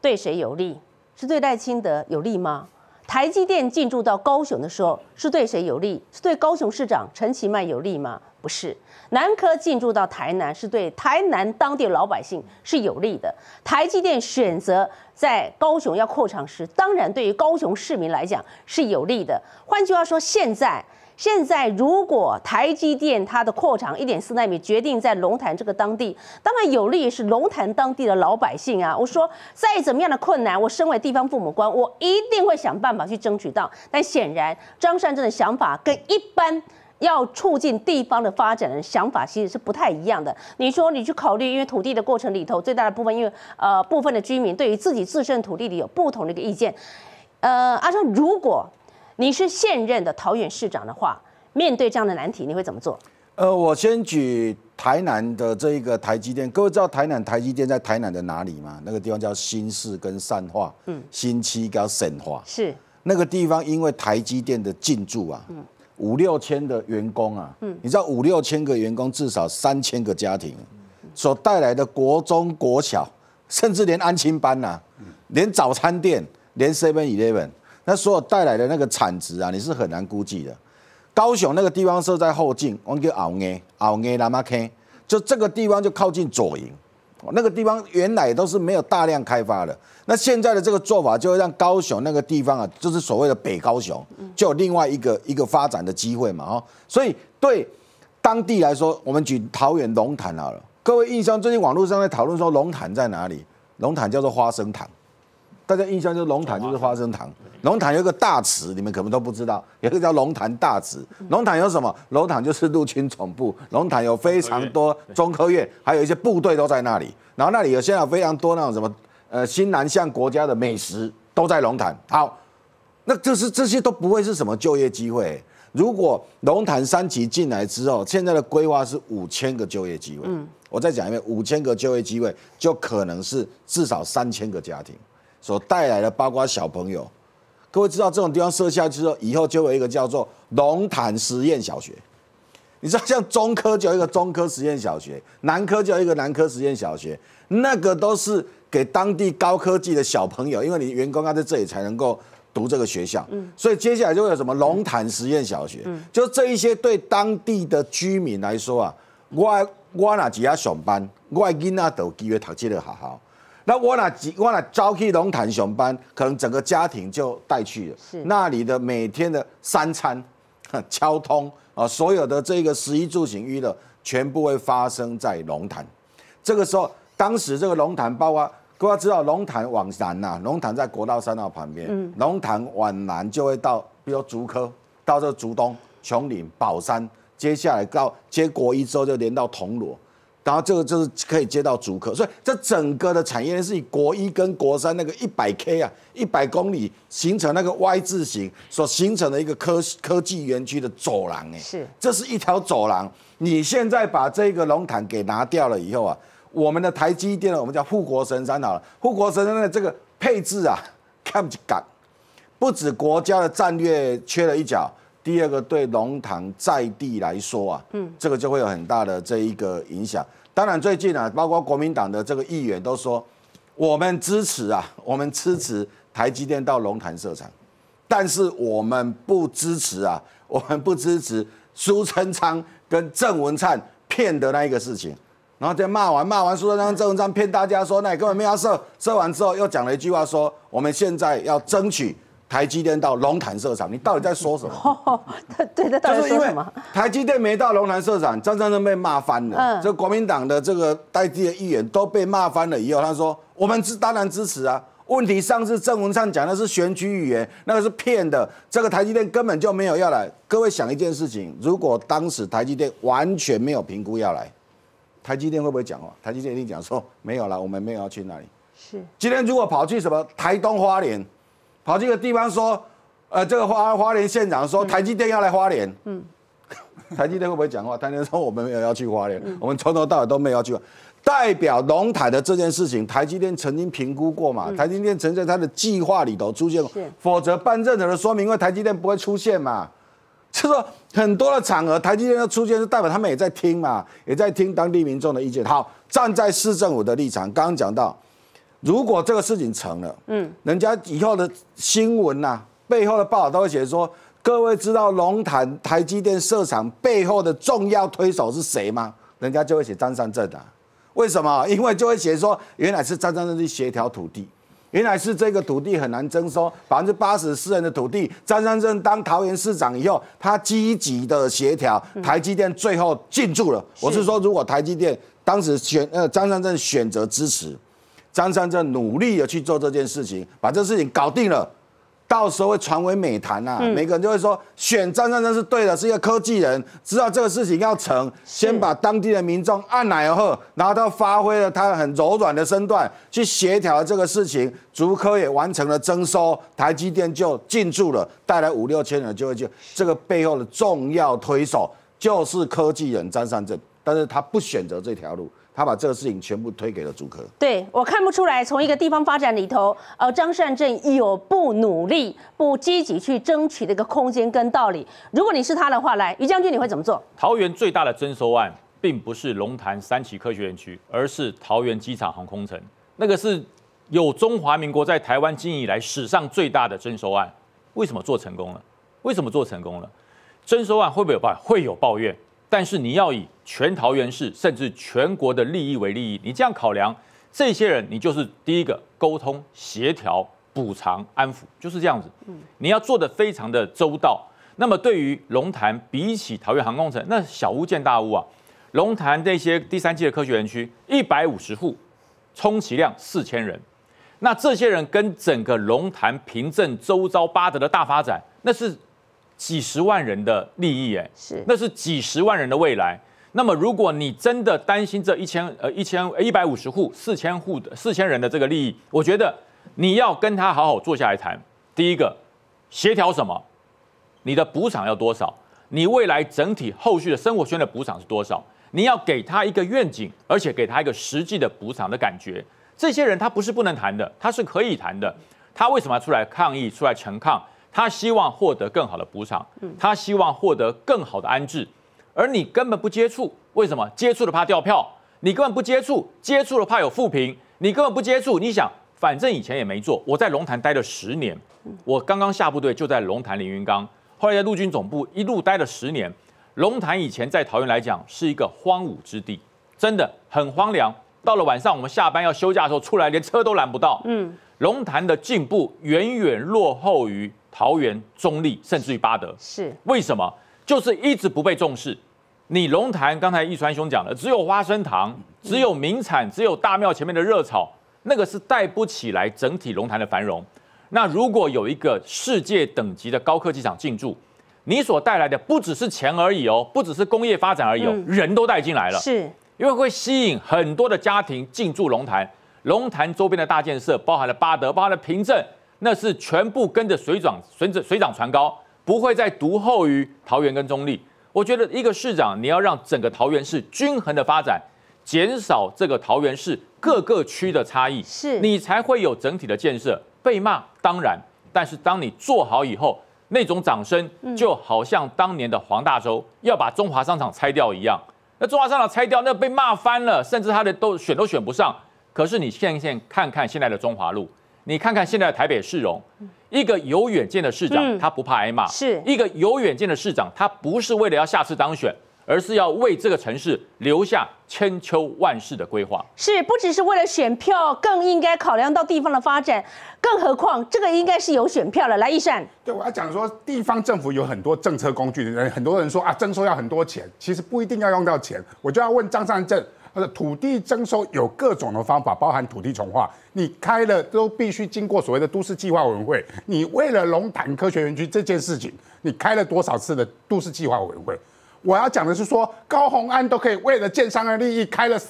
对谁有利？是对赖清德有利吗？台积电进驻到高雄的时候，是对谁有利？是对高雄市长陈其迈有利吗？不是。南科进驻到台南，是对台南当地老百姓是有利的。台积电选择在高雄要扩厂时，当然对于高雄市民来讲是有利的。换句话说，现在现在如果台积电它的扩厂一点四纳米决定在龙潭这个当地，当然有利是龙潭当地的老百姓啊。我说再怎么样的困难，我身为地方父母官，我一定会想办法去争取到。但显然张善政的想法跟一般。要促进地方的发展的想法其实是不太一样的。你说你去考虑，因为土地的过程里头最大的部分，因为呃部分的居民对于自己自身土地里有不同的一个意见。呃，阿昌，如果你是现任的桃园市长的话，面对这样的难题，你会怎么做？呃，我先举台南的这一个台积电，各位知道台南台积电在台南的哪里吗？那个地方叫新市跟善化，嗯，新七跟省化，是那个地方，因为台积电的进驻啊，嗯。五六千的员工啊，你知道五六千个员工至少三千个家庭所带来的国中国小，甚至连安亲班呐，连早餐店，连 Seven Eleven，那所有带来的那个产值啊，你是很难估计的。高雄那个地方设在后进，我们叫鳌耶鳌耶拉马 K，就这个地方就靠近左营，哦那个地方原来都是没有大量开发的。那现在的这个做法，就会让高雄那个地方啊，就是所谓的北高雄，就有另外一个一个发展的机会嘛，哦，所以对当地来说，我们举桃园龙潭好了，各位印象最近网络上在讨论说龙潭在哪里？龙潭叫做花生糖。大家印象就是龙潭就是花生糖，龙潭有一个大池，你们可能都不知道，有一个叫龙潭大池。龙潭有什么？龙潭就是陆军总部，龙潭有非常多中科院，还有一些部队都在那里。然后那里有现在有非常多那种什么呃新南向国家的美食都在龙潭。好，那就是这些都不会是什么就业机会。如果龙潭三期进来之后，现在的规划是五千个就业机会。嗯，我再讲一遍，五千个就业机会就可能是至少三千个家庭。所带来的，包括小朋友，各位知道这种地方设下去之后，以后就有一个叫做龙潭实验小学。你知道，像中科就有一个中科实验小学，南科就有一个南科实验小学，那个都是给当地高科技的小朋友，因为你员工要在这里才能够读这个学校。嗯，所以接下来就会有什么龙潭实验小学，就这一些对当地的居民来说啊，我我哪几下上班，我囡仔都有机会读这个学校。那我哪我哪招去龙潭熊班，可能整个家庭就带去了。是那里的每天的三餐、交通啊，所有的这个食衣住行娱乐，全部会发生在龙潭。这个时候，当时这个龙潭，包括各位知道，龙潭往南呐，龙潭在国道三号旁边，嗯，龙潭往南就会到，比如竹科，到这竹东、琼岭、宝山，接下来到接国一之后就连到铜锣。然后这个就是可以接到竹科，所以这整个的产业链是以国一跟国三那个一百 K 啊，一百公里形成那个 Y 字形所形成的一个科科技园区的走廊，哎，是，这是一条走廊。你现在把这个龙潭给拿掉了以后啊，我们的台积电呢，我们叫护国神山好了，护国神山的这个配置啊，看不起港，不止国家的战略缺了一角。第二个对龙潭在地来说啊，嗯，这个就会有很大的这一个影响。当然最近啊，包括国民党的这个议员都说，我们支持啊，我们支持台积电到龙潭设厂，但是我们不支持啊，我们不支持苏贞昌跟郑文灿骗的那一个事情。然后再骂完骂完苏贞昌、郑文灿骗大家说，那你根本没有设，设完之后又讲了一句话说，我们现在要争取。台积电到龙潭设厂，你到底在说什么？对的，到底说什么？台积电没到龙潭设厂，张三正被骂翻了。嗯，这国民党的这个代替的议员都被骂翻了以后，他说：“我们支当然支持啊。问题上次郑文灿讲的是选举语言，那个是骗的。这个台积电根本就没有要来。各位想一件事情，如果当时台积电完全没有评估要来，台积电会不会讲话？台积电一定讲说没有了，我们没有要去那里。是今天如果跑去什么台东花莲？跑这个地方说，呃，这个花花莲县长说台积电要来花莲，嗯，台积电会不会讲话？台积电说我们没有要去花莲，我们从头到尾都没有要去。代表龙台的这件事情，台积电曾经评估过嘛？台积电曾在他的计划里头出现过，否则办任何的说明，因为台积电不会出现嘛。就说很多的场合，台积电的出现，是代表他们也在听嘛，也在听当地民众的意见。好，站在市政府的立场，刚刚讲到。如果这个事情成了，嗯，人家以后的新闻呐，背后的报道都会写说，各位知道龙潭台积电设厂背后的重要推手是谁吗？人家就会写张三正的，为什么？因为就会写说，原来是张三正去协调土地，原来是这个土地很难征收，百分之八十私人的土地，张三正当桃园市长以后，他积极的协调，台积电最后进驻了。我是说，如果台积电当时选呃张三正选择支持。张三正努力的去做这件事情，把这事情搞定了，到时候会传为美谈呐。每个人就会说，选张三正是对的，是一个科技人，知道这个事情要成，先把当地的民众按奶而喝，然后他发挥了他很柔软的身段去协调这个事情，竹科也完成了征收，台积电就进驻了，带来五六千人就会就这个背后的重要推手就是科技人张三正，但是他不选择这条路。他把这个事情全部推给了主科。对我看不出来，从一个地方发展里头，呃，张善政有不努力、不积极去争取的一个空间跟道理。如果你是他的话，来于将军，你会怎么做？桃园最大的征收案，并不是龙潭三期科学园区，而是桃园机场航空城。那个是有中华民国在台湾经营以来史上最大的征收案。为什么做成功了？为什么做成功了？征收案会不会有抱怨？会有抱怨，但是你要以全桃园市甚至全国的利益为利益，你这样考量，这些人你就是第一个沟通协调。补偿安抚就是这样子，你要做的非常的周到。那么对于龙潭，比起桃园航空城，那小巫见大巫啊。龙潭这些第三季的科学园区，一百五十户，充其量四千人。那这些人跟整个龙潭平镇周遭八德的大发展，那是几十万人的利益哎，是，那是几十万人的未来。那么如果你真的担心这一千呃一千一百五十户四千户的四千人的这个利益，我觉得。你要跟他好好坐下来谈。第一个，协调什么？你的补偿要多少？你未来整体后续的生活圈的补偿是多少？你要给他一个愿景，而且给他一个实际的补偿的感觉。这些人他不是不能谈的，他是可以谈的。他为什么要出来抗议、出来陈抗？他希望获得更好的补偿，他希望获得更好的安置。而你根本不接触，为什么？接触了怕掉票，你根本不接触，接触了怕有负评，你根本不接触，你想？反正以前也没做，我在龙潭待了十年，我刚刚下部队就在龙潭凌云岗，后来在陆军总部一路待了十年。龙潭以前在桃园来讲是一个荒芜之地，真的很荒凉。到了晚上我们下班要休假的时候出来，连车都拦不到。嗯，龙潭的进步远远落后于桃园、中立，甚至于巴德。是为什么？就是一直不被重视。你龙潭刚才易川兄讲了，只有花生糖，只有名产，只有大庙前面的热炒。那个是带不起来整体龙潭的繁荣。那如果有一个世界等级的高科技厂进驻，你所带来的不只是钱而已哦，不只是工业发展而已哦，人都带进来了。是，因为会吸引很多的家庭进驻龙潭。龙潭周边的大建设，包含了巴德，包含了平镇，那是全部跟着水涨水涨水涨船高，不会再独厚于桃园跟中立。我觉得一个市长，你要让整个桃园市均衡的发展。减少这个桃园市各个区的差异，是你才会有整体的建设。被骂当然，但是当你做好以后，那种掌声就好像当年的黄大洲要把中华商场拆掉一样。那中华商场拆掉，那被骂翻了，甚至他的都选都选不上。可是你现在看看现在的中华路，你看看现在的台北市容，一个有远见的市长，他不怕挨骂；是一个有远见的市长，他不是为了要下次当选。而是要为这个城市留下千秋万世的规划，是不只是为了选票，更应该考量到地方的发展。更何况这个应该是有选票了。来，一善，对我要讲说，地方政府有很多政策工具，人很多人说啊，征收要很多钱，其实不一定要用到钱。我就要问张善政，他的土地征收有各种的方法，包含土地重划，你开了都必须经过所谓的都市计划委员会。你为了龙潭科学园区这件事情，你开了多少次的都市计划委员会？我要讲的是说，高鸿安都可以为了建商的利益开了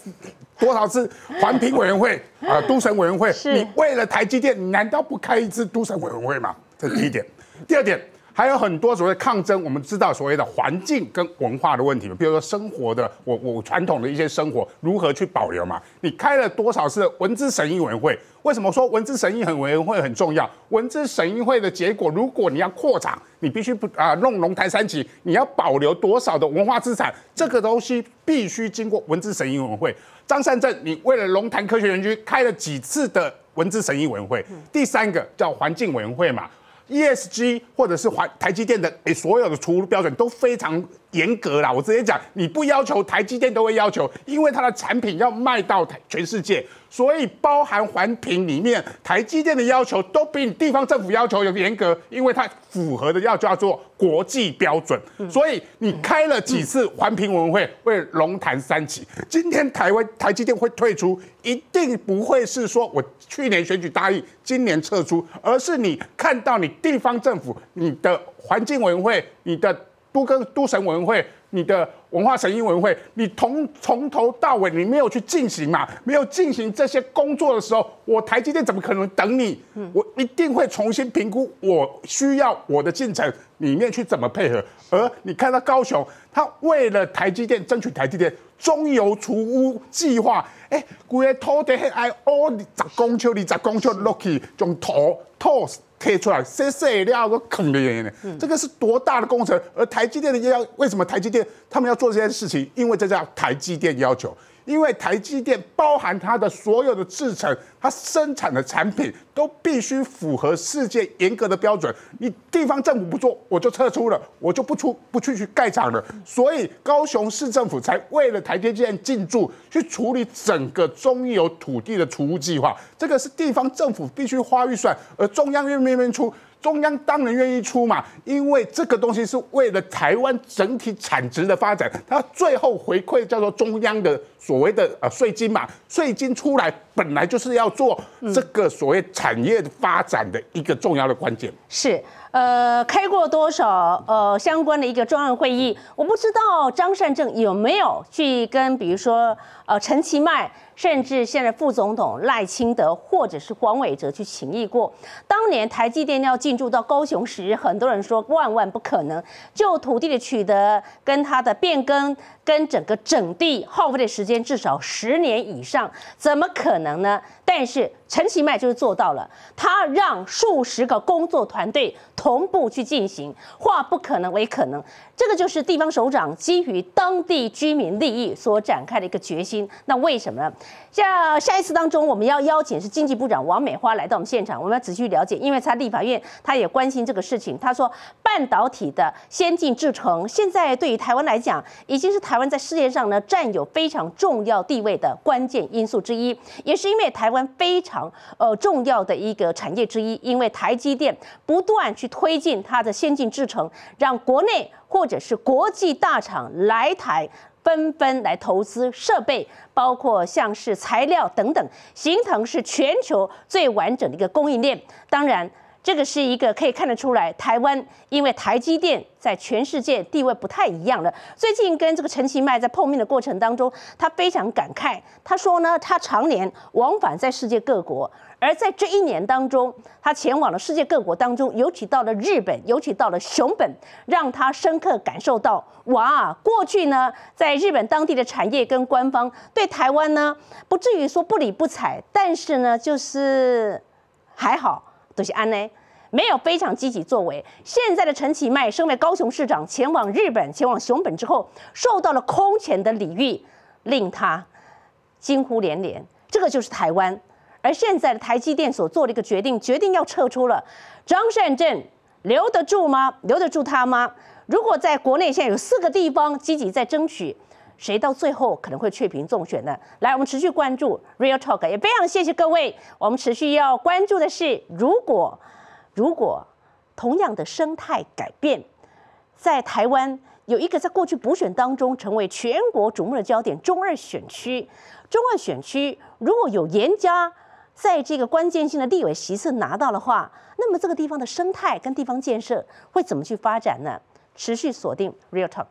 多少次环评委员会 啊，都审委员会？你为了台积电，你难道不开一次都审委员会吗？这是第一点。第二点。还有很多所谓抗争，我们知道所谓的环境跟文化的问题，比如说生活的我我传统的一些生活如何去保留嘛？你开了多少次文字审议委员会？为什么说文字审议很委员会很重要？文字审议会的结果，如果你要扩展，你必须不啊弄龙台三期，你要保留多少的文化资产？这个东西必须经过文字审议委员会。张善政，你为了龙潭科学园区开了几次的文字审议委员会？第三个叫环境委员会嘛？ESG 或者是台台积电的哎，所有的出入标准都非常严格啦。我直接讲，你不要求台积电都会要求，因为它的产品要卖到台全世界，所以包含环评里面台积电的要求都比你地方政府要求有严格，因为它符合的要叫做国际标准。所以你开了几次环评委员会为龙潭三起，今天台湾台积电会退出，一定不会是说我去年选举答应，今年撤出，而是你看到你。地方政府，你的环境委员会，你的都跟都审委员会，你的文化审议委员会，你从从头到尾你没有去进行嘛？没有进行这些工作的时候，我台积电怎么可能等你？我一定会重新评估，我需要我的进程里面去怎么配合。而你看到高雄，他为了台积电争取台积电中油除污计划，哎，规个土地还哦，十公顷、二十公顷落去，用土土。贴出来，谁谁料都坑的原因呢？这个是多大的工程？而台积电的要为什么台积电他们要做这件事情？因为这叫台积电要求，因为台积电包含它的所有的制程，它生产的产品都必须符合世界严格的标准。你地方政府不做，我就撤出了，我就不出不去去盖厂了。所以高雄市政府才为了台积电进驻，去处理整个中油土地的储物计划。这个是地方政府必须花预算，而中央愿不愿意出？中央当然愿意出嘛，因为这个东西是为了台湾整体产值的发展，它最后回馈叫做中央的所谓的呃税金嘛，税金出来本来就是要做这个所谓产业发展的一个重要的关键。是，呃，开过多少呃相关的一个专案会议？我不知道张善政有没有去跟比如说呃陈其迈。甚至现在副总统赖清德或者是黄伟哲去请益过，当年台积电要进驻到高雄时，很多人说万万不可能。就土地的取得跟它的变更，跟整个整地耗费的时间至少十年以上，怎么可能呢？但是陈其迈就是做到了，他让数十个工作团队同步去进行，化不可能为可能。这个就是地方首长基于当地居民利益所展开的一个决心。那为什么呢？像下一次当中，我们要邀请是经济部长王美花来到我们现场，我们要仔细了解，因为他立法院他也关心这个事情。他说，半导体的先进制程，现在对于台湾来讲，已经是台湾在世界上呢占有非常重要地位的关键因素之一，也是因为台湾。非常呃重要的一个产业之一，因为台积电不断去推进它的先进制程，让国内或者是国际大厂来台纷纷来投资设备，包括像是材料等等，形成是全球最完整的一个供应链。当然。这个是一个可以看得出来，台湾因为台积电在全世界地位不太一样了。最近跟这个陈其迈在碰面的过程当中，他非常感慨，他说呢，他常年往返在世界各国，而在这一年当中，他前往了世界各国当中，尤其到了日本，尤其到了熊本，让他深刻感受到，哇，过去呢，在日本当地的产业跟官方对台湾呢，不至于说不理不睬，但是呢，就是还好。都是安呢，没有非常积极作为。现在的陈其迈身为高雄市长，前往日本、前往熊本之后，受到了空前的礼遇，令他惊呼连连。这个就是台湾。而现在的台积电所做的一个决定，决定要撤出了。张善政留得住吗？留得住他吗？如果在国内现在有四个地方积极在争取。谁到最后可能会确评中选呢？来，我们持续关注 Real Talk，也非常谢谢各位。我们持续要关注的是，如果如果同样的生态改变，在台湾有一个在过去补选当中成为全国瞩目的焦点——中二选区。中二选区如果有严家在这个关键性的立委席次拿到的话，那么这个地方的生态跟地方建设会怎么去发展呢？持续锁定 Real Talk。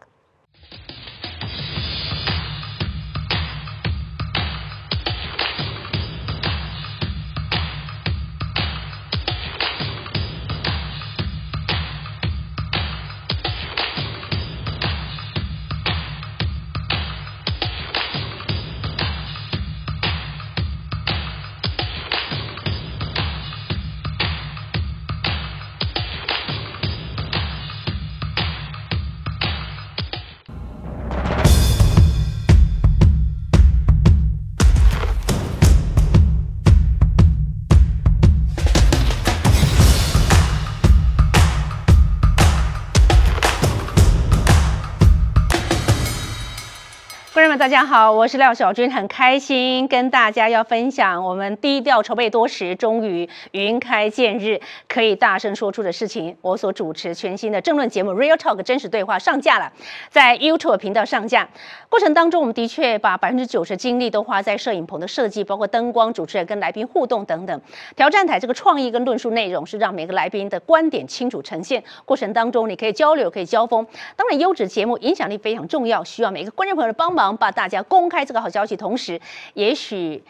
大家好，我是廖小军，很开心跟大家要分享我们低调筹备多时，终于云开见日，可以大声说出的事情。我所主持全新的政论节目《Real Talk》真实对话上架了，在 YouTube 频道上架。过程当中，我们的确把百分之九十精力都花在摄影棚的设计，包括灯光、主持人跟来宾互动等等。挑战台这个创意跟论述内容是让每个来宾的观点清楚呈现。过程当中，你可以交流，可以交锋。当然，优质节目影响力非常重要，需要每个观众朋友的帮忙。把大家公开这个好消息，同时，也许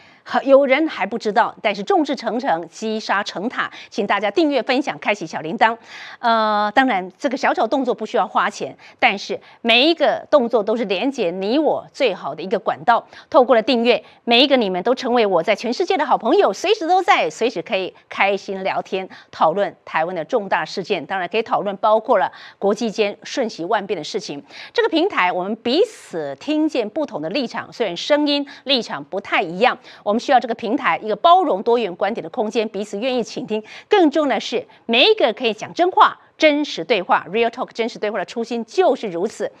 有人还不知道，但是众志成城，积沙成塔，请大家订阅、分享、开启小铃铛。呃，当然这个小小动作不需要花钱，但是每一个动作都是连接你我最好的一个管道。透过了订阅，每一个你们都成为我在全世界的好朋友，随时都在，随时可以开心聊天、讨论台湾的重大事件。当然可以讨论包括了国际间瞬息万变的事情。这个平台，我们彼此听见不同的立场，虽然声音立场不太一样，我我们。需要这个平台一个包容多元观点的空间，彼此愿意倾听。更重要的是，每一个可以讲真话、真实对话 （real talk） 真实对话的初心就是如此。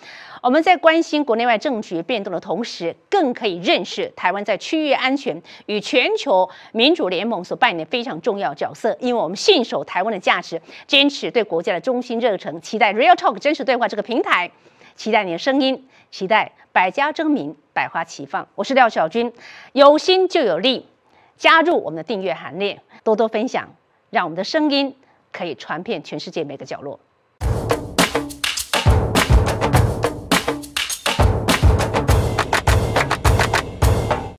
我们在关心国内外政局变动的同时，更可以认识台湾在区域安全与全球民主联盟所扮演的非常重要角色。因为我们信守台湾的价值，坚持对国家的忠心热诚，期待 real talk 真实对话这个平台。期待你的声音，期待百家争鸣，百花齐放。我是廖小军，有心就有力，加入我们的订阅行列，多多分享，让我们的声音可以传遍全世界每个角落。